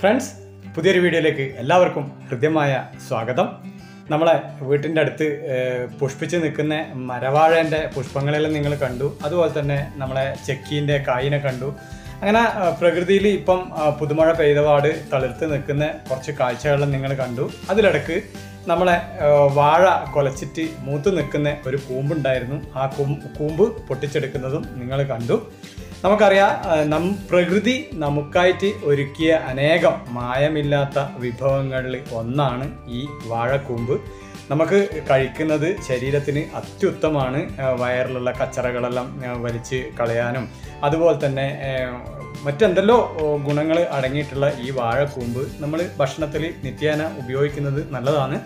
Friends പുതിയൊരു വീഡിയോയിലേക്ക് എല്ലാവർക്കും ഹൃദ്യമായ സ്വാഗതം. നമ്മളെ വീട്ടിന്റെ അടുത്ത് പുഷ്പിച്ച് നിൽക്കുന്ന മരവാഴേന്റെ പുഷ്പങ്ങളെല്ലാം നിങ്ങൾ കണ്ടു. അതുപോലെ തന്നെ നമ്മളെ ചെക്കീന്റെ കായിനെ കണ്ടു. അങ്ങനെ പ്രകൃതിയിൽ ഇപ്പം പുതുമഴ പെയ്തപാട് തളിർത്ത് നിൽക്കുന്ന കുറച്ച് കാഴ്ചകളെല്ലാം നിങ്ങൾ കണ്ടു. അതിലിടക്ക് നമ്മളെ വാഴ കൊലച്ചിട്ട് മൂത്ത് നിൽക്കുന്ന ഒരു കൂമ്പുണ്ടായിരുന്നു. ആ കൂമ്പ് പൊട്ടിച്ചെടുക്കുന്നതും നിങ്ങൾ കണ്ടു. നമുക്കറിയാം നം പ്രകൃതി നമുക്കായിട്ട് ഒരുക്കിയ അനേകം മായമില്ലാത്ത വിഭവങ്ങളിൽ ഒന്നാണ് ഈ വാഴക്കൂമ്പ്. നമുക്ക് കഴിക്കുന്നത് ശരീരത്തിന് അത്യുത്തമാണ് വയറിലുള്ള കച്ചറകളെല്ലാം വലിച്ച് കളയാനും. അതുപോലെ തന്നെ മറ്റെന്തെല്ലോ ഗുണങ്ങൾ അടങ്ങിയിട്ടുള്ള ഈ വാഴക്കൂമ്പ് നമ്മൾ ഭക്ഷണത്തിൽ നിത്യേന ഉപയോഗിക്കുന്നത് നല്ലതാണ്.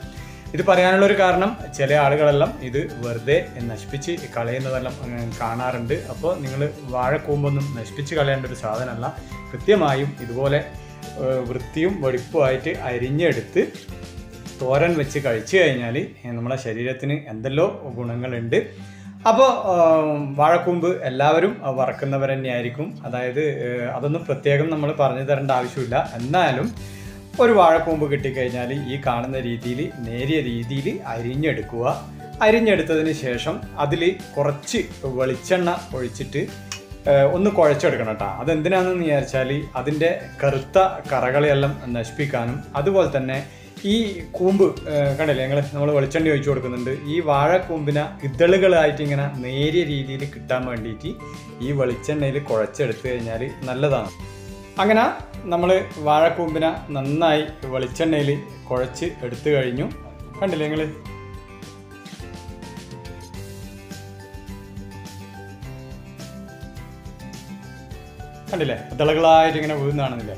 ഇത് പറയാനുള്ള ഒരു കാരണം ചില ആളുകളെല്ലാം ഇത് വെറുതെ നശിപ്പിച്ച് കളയുന്നതെല്ലാം കാണാറുണ്ട്. അപ്പോൾ നിങ്ങൾ വാഴക്കൂമ്പൊന്നും നശിപ്പിച്ച് കളയേണ്ട ഒരു സാധനമല്ല. കൃത്യമായും ഇതുപോലെ വൃത്തിയും വെടിപ്പുമായിട്ട് അരിഞ്ഞെടുത്ത് തോരൻ വെച്ച് കഴിച്ചു കഴിഞ്ഞാൽ നമ്മുടെ ശരീരത്തിന് എന്തെല്ലോ ഗുണങ്ങളുണ്ട്. അപ്പോൾ വാഴക്കൂമ്പ് എല്ലാവരും വറക്കുന്നവർ തന്നെയായിരിക്കും അതായത് അതൊന്നും പ്രത്യേകം നമ്മൾ പറഞ്ഞു തരേണ്ട ആവശ്യമില്ല. എന്നാലും ഒരു വാഴക്കൂമ്പ് കിട്ടിക്കഴിഞ്ഞാൽ ഈ കാണുന്ന രീതിയിൽ നേരിയ രീതിയിൽ അരിഞ്ഞെടുക്കുക. അരിഞ്ഞെടുത്തതിന് ശേഷം അതിൽ കുറച്ച് വെളിച്ചെണ്ണ ഒഴിച്ചിട്ട് ഒന്ന് കുഴച്ചെടുക്കണം കേട്ടോ. അതെന്തിനാണെന്ന് വിചാരിച്ചാൽ അതിന്റെ കറുത്ത കറകളെല്ലാം നശിപ്പിക്കാനും അതുപോലെ തന്നെ ഈ കൂമ്പ് കണ്ടല്ലേ കണ്ടില്ലേ ഞങ്ങൾ നമ്മൾ വെളിച്ചെണ്ണ ഒഴിച്ചു കൊടുക്കുന്നുണ്ട്. ഈ വാഴക്കൂമ്പിനെ ഇതളുകളായിട്ട് ഇങ്ങനെ നേരിയ രീതിയിൽ കിട്ടാൻ വേണ്ടിയിട്ട് ഈ വെളിച്ചെണ്ണയിൽ കുഴച്ചെടുത്തു കഴിഞ്ഞാൽ നല്ലതാണ്. അങ്ങനെ നമ്മൾ വാഴക്കൂമ്പിനെ നന്നായി വെളിച്ചെണ്ണയിൽ കുഴച്ച് എടുത്തു കഴിഞ്ഞു. കണ്ടില്ലേ നിങ്ങൾ കണ്ടില്ലേ? ഇതളകളായിട്ട് ഇങ്ങനെ വീഴുന്നതാണെന്നില്ലേ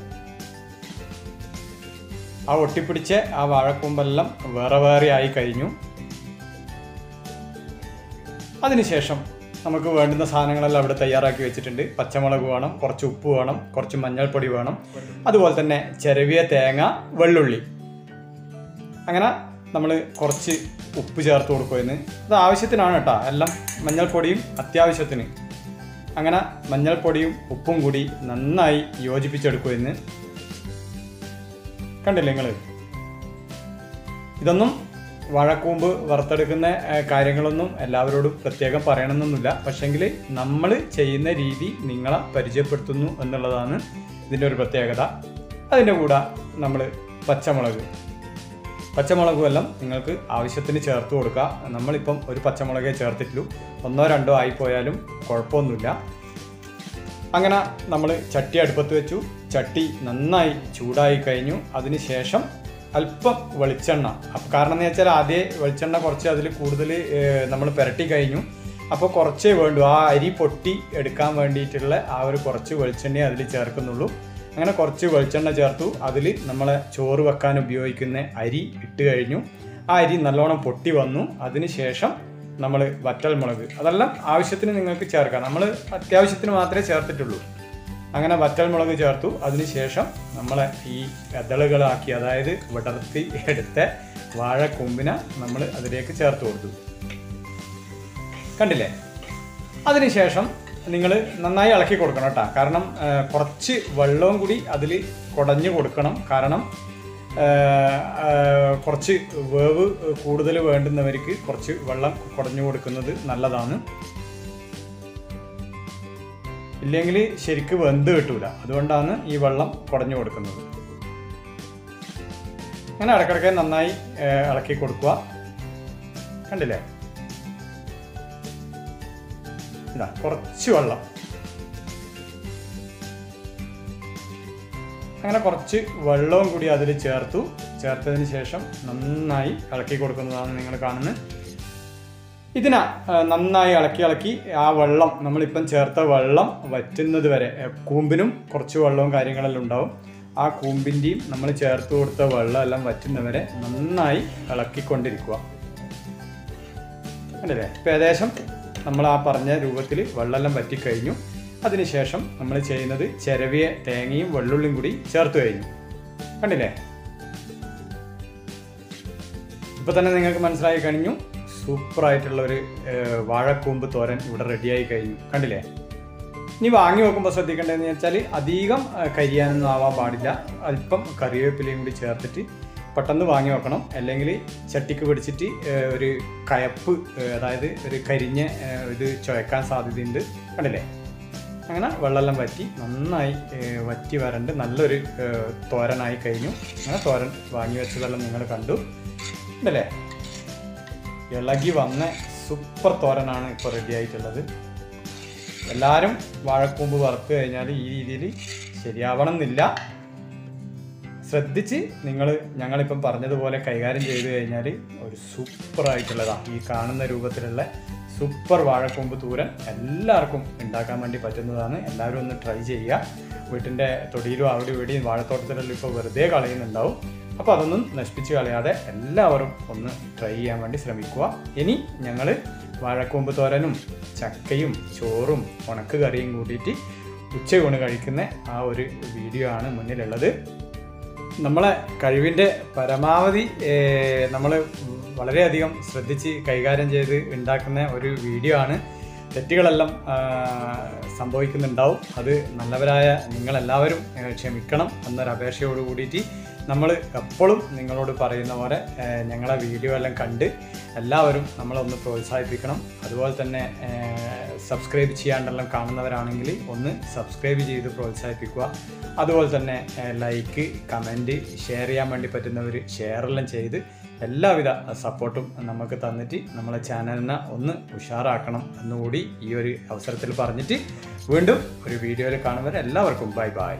ആ ഒട്ടിപ്പിടിച്ച ആ വാഴക്കൂമ്പെല്ലാം വേറെ വേറെ ആയി കഴിഞ്ഞു. അതിനുശേഷം നമുക്ക് വേണ്ടുന്ന സാധനങ്ങളെല്ലാം അവിടെ തയ്യാറാക്കി വെച്ചിട്ടുണ്ട്. പച്ചമുളക് വേണം കുറച്ച് ഉപ്പ് വേണം കുറച്ച് മഞ്ഞൾപ്പൊടി വേണം. അതുപോലെ തന്നെ ചെരവിയ തേങ്ങ വെള്ളുള്ളി. അങ്ങനെ നമ്മൾ കുറച്ച് ഉപ്പ് ചേർത്ത് കൊടുക്കുമെന്ന് അത് ആവശ്യത്തിനാണ് കേട്ടോ. എല്ലാം മഞ്ഞൾപ്പൊടിയും അത്യാവശ്യത്തിന്. അങ്ങനെ മഞ്ഞൾപ്പൊടിയും ഉപ്പും കൂടി നന്നായി യോജിപ്പിച്ചെടുക്കുമെന്ന് കണ്ടില്ലേ നിങ്ങൾ ഇതൊന്നും വഴക്കൂമ്പ് വറുത്തെടുക്കുന്ന കാര്യങ്ങളൊന്നും എല്ലാവരോടും പ്രത്യേകം പറയണമെന്നൊന്നുമില്ല. പക്ഷെങ്കിൽ നമ്മൾ ചെയ്യുന്ന രീതി നിങ്ങളെ പരിചയപ്പെടുത്തുന്നു എന്നുള്ളതാണ് ഇതിന്റെ ഒരു പ്രത്യേകത. അതിന്റെ കൂടെ നമ്മൾ പച്ചമുളക്. പച്ചമുളക് എല്ലാം നിങ്ങൾക്ക് ആവശ്യത്തിന് ചേർത്ത് കൊടുക്കുക. നമ്മളിപ്പം ഒരു പച്ചമുളകേ ചേർത്തിട്ടുള്ളൂ. ഒന്നോ രണ്ടോ ആയിപ്പോയാലും കുഴപ്പമൊന്നുമില്ല. അങ്ങനെ നമ്മൾ ചട്ടി അടുപ്പത്ത് വെച്ചു. ചട്ടി നന്നായി ചൂടായി കഴിഞ്ഞു. അതിനുശേഷം അല്പം വെളിച്ചെണ്ണ. കാരണം എന്ന് വെച്ചാൽ ആദ്യം വെളിച്ചെണ്ണ കുറച്ച് അതിൽ കൂടുതൽ നമ്മൾ പുരട്ടി കഴിഞ്ഞു. അപ്പോൾ കുറച്ചേ വേണ്ടു. ആ അരി പൊട്ടി എടുക്കാൻ വേണ്ടിയിട്ടുള്ള ആ ഒരു കുറച്ച് വെളിച്ചെണ്ണയെ അതിൽ ചേർക്കുന്നുള്ളൂ. അങ്ങനെ കുറച്ച് വെളിച്ചെണ്ണ ചേർത്തു. അതിൽ നമ്മളെ ചോറ് വെക്കാൻ ഉപയോഗിക്കുന്ന അരി ഇട്ട് കഴിഞ്ഞു. ആ അരി നല്ലോണം പൊട്ടി വന്നു. അതിനുശേഷം നമ്മൾ വറ്റൽ മുളക് അതെല്ലാം ആവശ്യത്തിന് നിങ്ങൾക്ക് ചേർക്കാം. നമ്മൾ അത്യാവശ്യത്തിന് മാത്രമേ ചേർത്തിട്ടുള്ളൂ. അങ്ങനെ വറ്റൽമുളക് ചേർത്തു. അതിനുശേഷം നമ്മളെ ഈ എതളുകളാക്കി അതായത് വിടർത്തി എടുത്ത വാഴക്കൊമ്പിനെ നമ്മൾ അതിലേക്ക് ചേർത്ത് കൊടുത്തു. കണ്ടില്ലേ? അതിനുശേഷം നിങ്ങൾ നന്നായി ഇളക്കി കൊടുക്കണം കേട്ടോ. കാരണം കുറച്ച് വെള്ളവും കൂടി അതിൽ കുടഞ്ഞു കൊടുക്കണം. കാരണം കുറച്ച് വേവ് കൂടുതൽ വേണ്ടുന്നവർക്ക് കുറച്ച് വെള്ളം കുടഞ്ഞു കൊടുക്കുന്നത് നല്ലതാണ്. ഇല്ലെങ്കിൽ ശരിക്ക് വെന്ത് കിട്ടൂല. അതുകൊണ്ടാണ് ഈ വെള്ളം കുടഞ്ഞു കൊടുക്കുന്നത്. അങ്ങനെ ഇടക്കിടക്ക് നന്നായി ഇളക്കി കൊടുക്കുക. കണ്ടില്ലേ? ഇതാ കുറച്ച് വെള്ളം. അങ്ങനെ കുറച്ച് വെള്ളവും കൂടി അതിൽ ചേർത്തു. ചേർത്തതിന് ശേഷം നന്നായി ഇളക്കി കൊടുക്കുന്നതാണ് നിങ്ങൾ കാണുന്നത്. ഇതിന നന്നായി ഇളക്കി ഇളക്കി ആ വെള്ളം നമ്മളിപ്പം ചേർത്ത വെള്ളം വറ്റുന്നത് വരെ കൂമ്പിനും കുറച്ച് വെള്ളവും കാര്യങ്ങളെല്ലാം ഉണ്ടാവും. ആ കൂമ്പിന്റെയും നമ്മൾ ചേർത്ത് കൊടുത്ത വെള്ളം എല്ലാം വറ്റുന്നവരെ നന്നായി ഇളക്കിക്കൊണ്ടിരിക്കുക. കണ്ടില്ലേ? ഇപ്പം ഏകദേശം നമ്മൾ ആ പറഞ്ഞ രൂപത്തിൽ വെള്ളമെല്ലാം വറ്റിക്കഴിഞ്ഞു. അതിനുശേഷം നമ്മൾ ചെയ്യുന്നത് ചിരവിയ തേങ്ങയും വെള്ളുള്ളിയും കൂടി ചേർത്ത് കഴിഞ്ഞു. കണ്ടില്ലേ? ഇപ്പം തന്നെ നിങ്ങൾക്ക് മനസ്സിലായി കഴിഞ്ഞു. സൂപ്പറായിട്ടുള്ള ഒരു വാഴക്കൂമ്പ് തോരൻ ഇവിടെ റെഡിയായി കഴിഞ്ഞു. കണ്ടില്ലേ? ഇനി വാങ്ങി നോക്കുമ്പോൾ ശ്രദ്ധിക്കേണ്ടതെന്ന് വെച്ചാൽ അധികം കരിയാനൊന്നും ആവാൻ പാടില്ല. അല്പം കറിവേപ്പിലയും കൂടി ചേർത്തിട്ട് പെട്ടെന്ന് വാങ്ങി വെക്കണം അല്ലെങ്കിൽ ചട്ടിക്ക് പിടിച്ചിട്ട് ഒരു കയപ്പ് അതായത് ഒരു കരിഞ്ഞ ഇത് ചുയക്കാൻ സാധ്യതയുണ്ട്. കണ്ടില്ലേ? അങ്ങനെ വെള്ളമെല്ലാം വറ്റി നന്നായി വറ്റി വരണ്ട് നല്ലൊരു തോരനായി കഴിഞ്ഞു. അങ്ങനെ തോരൻ വാങ്ങി വെച്ചതെല്ലാം നിങ്ങൾ കണ്ടു. ഉണ്ടല്ലേ ഇളകി വന്ന സൂപ്പർ തോരനാണ് ഇപ്പോൾ റെഡി ആയിട്ടുള്ളത്. എല്ലാവരും വാഴക്കൂമ്പ് വറുത്ത് കഴിഞ്ഞാൽ ഈ രീതിയിൽ ശരിയാവണം എന്നില്ല ശ്രദ്ധിച്ച് നിങ്ങൾ ഞങ്ങളിപ്പം പറഞ്ഞതുപോലെ കൈകാര്യം ചെയ്തു കഴിഞ്ഞാൽ ഒരു സൂപ്പറായിട്ടുള്ളതാണ് ഈ കാണുന്ന രൂപത്തിലുള്ള സൂപ്പർ വാഴക്കൂമ്പ് തൂരൻ എല്ലാവർക്കും ഉണ്ടാക്കാൻ വേണ്ടി പറ്റുന്നതാണ്. എല്ലാവരും ഒന്ന് ട്രൈ ചെയ്യുക. വീട്ടിന്റെ തൊടിയിലും അവിടെ ഇവിടെയും വാഴത്തോട്ടത്തിലെല്ലാം ഇപ്പോൾ വെറുതെ കളയുന്നുണ്ടാവും. അപ്പോൾ അതൊന്നും നശിപ്പിച്ച് കളയാതെ എല്ലാവരും ഒന്ന് ട്രൈ ചെയ്യാൻ വേണ്ടി ശ്രമിക്കുക. ഇനി ഞങ്ങൾ വാഴക്കൂമ്പ് തോരനും ചക്കയും ചോറും ഉണക്ക് കറിയും കൂട്ടിയിട്ട് ഉച്ചയൂണ് കഴിക്കുന്ന ആ ഒരു വീഡിയോ ആണ് മുന്നിലുള്ളത്. നമ്മളെ കഴിവിന്റെ പരമാവധി നമ്മൾ വളരെയധികം ശ്രദ്ധിച്ച് കൈകാര്യം ചെയ്ത് ഉണ്ടാക്കുന്ന ഒരു വീഡിയോ ആണ്. തെറ്റുകളെല്ലാം സംഭവിക്കുന്നുണ്ടാവും. അത് നല്ലവരായ നിങ്ങളെല്ലാവരും ക്ഷമിക്കണം എന്നൊരു അപേക്ഷയോട് കൂടിയിട്ട് നമ്മൾ എപ്പോഴും നിങ്ങളോട് പറയുന്ന പോലെ ഞങ്ങളെ വീഡിയോ എല്ലാം കണ്ട് എല്ലാവരും നമ്മളൊന്ന് പ്രോത്സാഹിപ്പിക്കണം. അതുപോലെ തന്നെ സബ്സ്ക്രൈബ് ചെയ്യാണ്ടെല്ലാം കാണുന്നവരാണെങ്കിൽ ഒന്ന് സബ്സ്ക്രൈബ് ചെയ്ത് പ്രോത്സാഹിപ്പിക്കുക. അതുപോലെ തന്നെ ലൈക്ക് കമന്റ് ഷെയർ ചെയ്യാൻ വേണ്ടി പറ്റുന്നവർ ഷെയറെല്ലാം ചെയ്ത് എല്ലാവിധ സപ്പോർട്ടും നമുക്ക് തന്നിട്ട് നമ്മളെ ചാനലിനെ ഒന്ന് ഉഷാറാക്കണം എന്നുകൂടി ഈ ഒരു അവസരത്തിൽ പറഞ്ഞിട്ട് വീണ്ടും ഒരു വീഡിയോയിൽ കാണുന്നവരെ എല്ലാവർക്കും ബൈ ബൈ